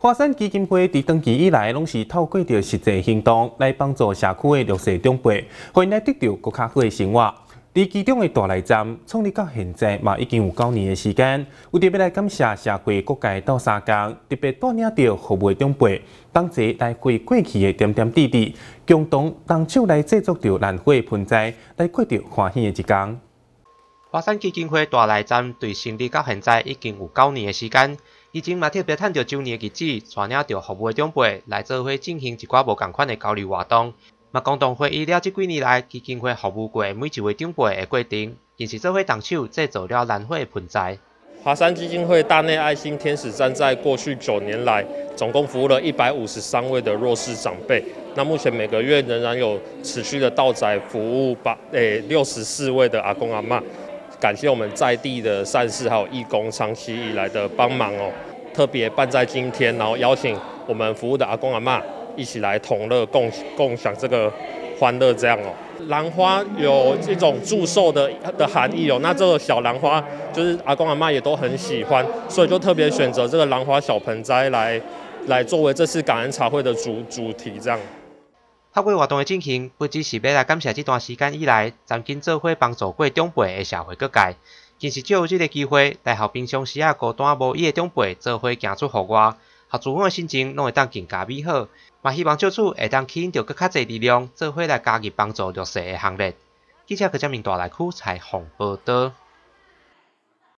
华山基金会自登记以来，拢是透过着实际行动来帮助社区的弱势长辈，让因来得到更较好的生活。伫其中的大内站创立到现在嘛，已经有九年的时间。有特别来感谢社会各界到三江，特别带领着服务长辈，同齐来回过去的点点滴滴，共同动手来制作着兰花盆栽，来过着欢喜的一天。华山基金会大内站对成立到现在已经有九年的时间。以前嘛特别趁着周年的日子，带领着服务的长辈来做伙进行一寡无共款的交流活动。嘛共同回忆了这几年来基金会服务过每一位长辈的过程，更是做伙动手制作了兰花盆栽。华山基金会大内爱心天使站在过去九年来，总共服务了一百五十三位的弱势长辈。那目前每个月仍然有持续的到宅服务八诶六十四位的阿公阿妈。感谢我们在地的善事还有义工长期以来的帮忙哦，特别办在今天，然后邀请我们服务的阿公阿妈一起来同乐共共享这个欢乐，这样哦。兰花有一种祝寿的的含义哦，那这个小兰花就是阿公阿妈也都很喜欢，所以就特别选择这个兰花小盆栽来来作为这次感恩茶会的主主题这样。透过活动的进行，不只是要来感谢这段时间以来曾经做伙帮助过长辈的社会各界，更是借有这个机会来和平常时啊孤单无依的长辈做伙行出户外，和自阮的心情拢会当更加美好。嘛希望借此会当吸引到更较侪力量，做伙来加入帮助弱势的行列。记者可将明大内区采访报道。